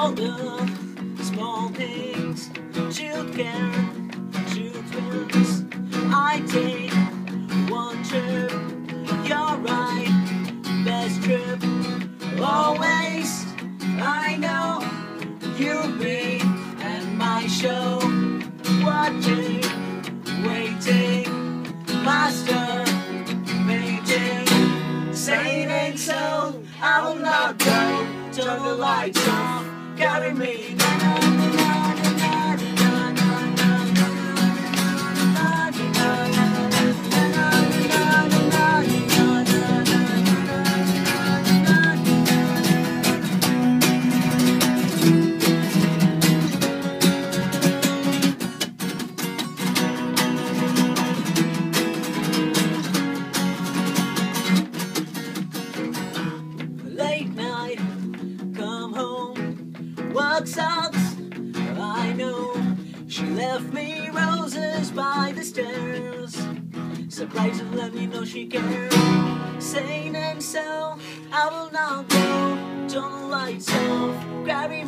all the small things. Children, children's I take one trip. You're right, best trip Always, I know You'll be at my show. Watching, waiting Master, mating Saying so, I will not go till the lights off. Carry me. Sucks, I know. She left me roses by the stairs. Surprised to let me know she cared. Sane and so, I will not go. The lights off, me